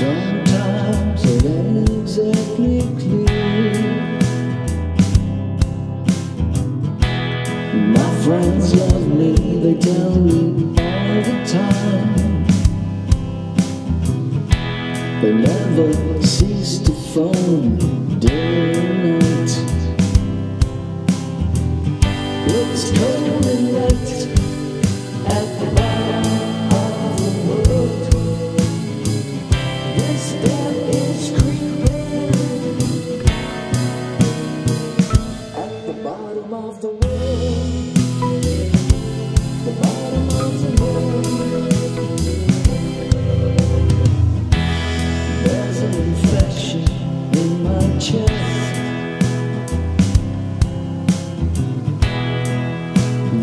Sometimes it ain't exactly clear. My friends love me, they tell me all the time. They never cease to phone day and night. It's cold and of the world. The bottom of the world. There's an infection in my chest.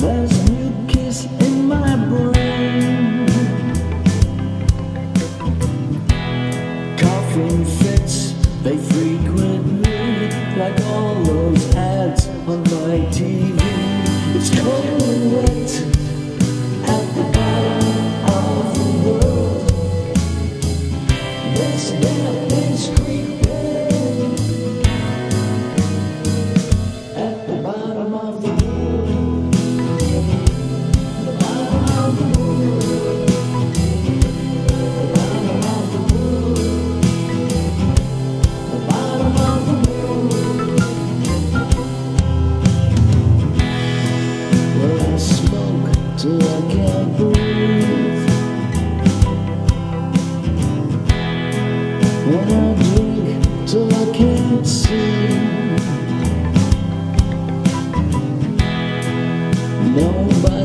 There's mucus in my brain. Coughing fits, they frequent This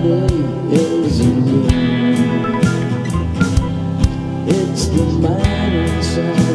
Friday is in It's the man inside.